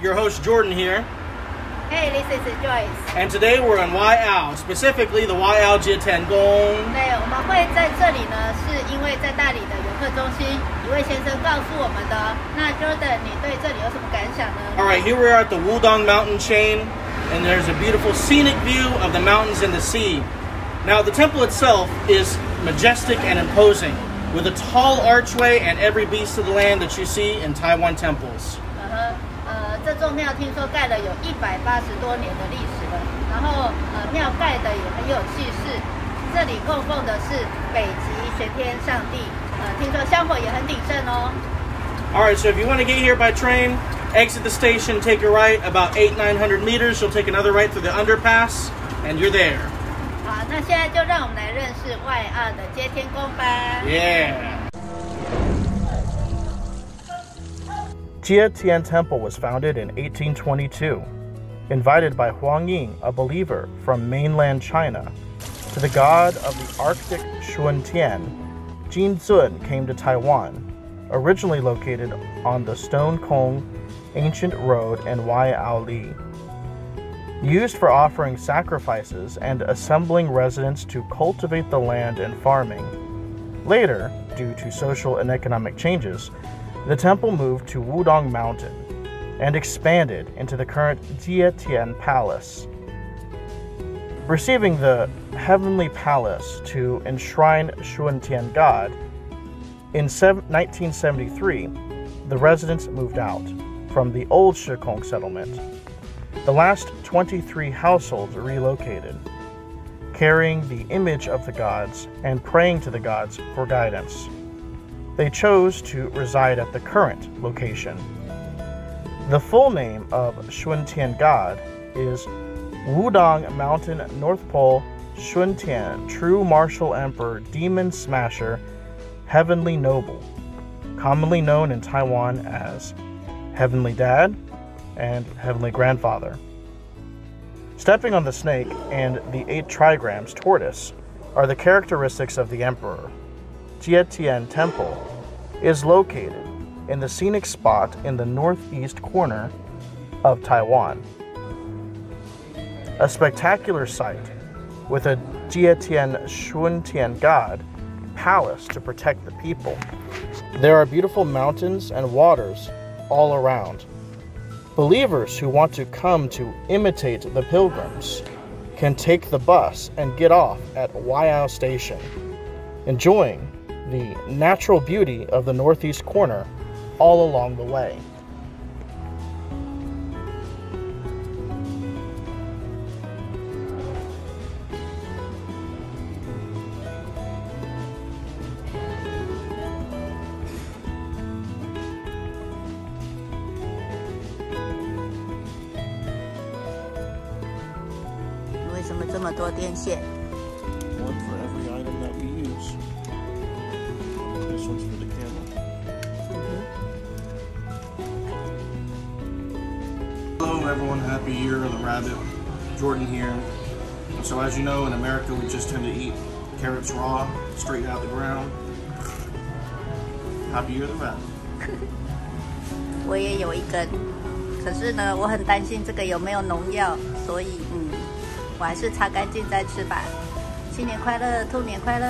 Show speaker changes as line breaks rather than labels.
your host Jordan here.
Hey, this is Joyce.
And today we're in Waiao, specifically the Waiao Jietian Gong.
对，我们会在这里呢，是因为在大理的游客中心，一位先生告诉我们的。那 Jordan，你对这里有什么感想呢
All right, here we are at the Wudong Mountain chain, and there's a beautiful scenic view of the mountains and the sea. Now, the temple itself is majestic and imposing, with a tall archway and every beast of the land that you see in Taiwan temples.
呃，这座庙听说盖了有一百八十多年的历史了，然后呃，庙盖的也很有气势。这里供奉的是北极玄天上帝，呃，听说香火也很鼎盛哦。
All right, so if you want to get here by train, exit the station, take a right about eight, nine hundred meters. You'll take another right through the underpass, and you're there.
好，那现在就让我们来认识外二的接天宫吧。
Yeah. Jia Tian Temple was founded in 1822, invited by Huang Ying, a believer from mainland China. To the god of the Arctic Shun Tian, Jin Zun came to Taiwan, originally located on the Stone Kong ancient road in Waiao Li. Used for offering sacrifices and assembling residents to cultivate the land and farming. Later, due to social and economic changes, the temple moved to Wudong Mountain and expanded into the current Jietian Palace. Receiving the Heavenly Palace to enshrine Shuntian God, in 1973, the residents moved out from the old Shikong settlement. The last 23 households relocated, carrying the image of the gods and praying to the gods for guidance. They chose to reside at the current location. The full name of Shuntian God is Wudong Mountain North Pole Shuntian, True Martial Emperor, Demon Smasher, Heavenly Noble, commonly known in Taiwan as Heavenly Dad and Heavenly Grandfather. Stepping on the snake and the eight trigrams tortoise are the characteristics of the emperor. Jietian Temple is located in the scenic spot in the northeast corner of Taiwan. A spectacular sight with a Jietian Shuntian god palace to protect the people. There are beautiful mountains and waters all around. Believers who want to come to imitate the pilgrims can take the bus and get off at Waiao Station, enjoying the natural beauty of the northeast corner all along the way.
为什么这么多电线？
Hello, everyone. Happy Year of the Rabbit. Jordan here. So, as you know, in America, we just tend to eat carrots raw, straight out the ground. Happy Year of the Rabbit.
我也有一根，可是呢，我很担心这个有没有农药，所以嗯，我还是擦干净再吃吧。新年快乐，兔年快乐！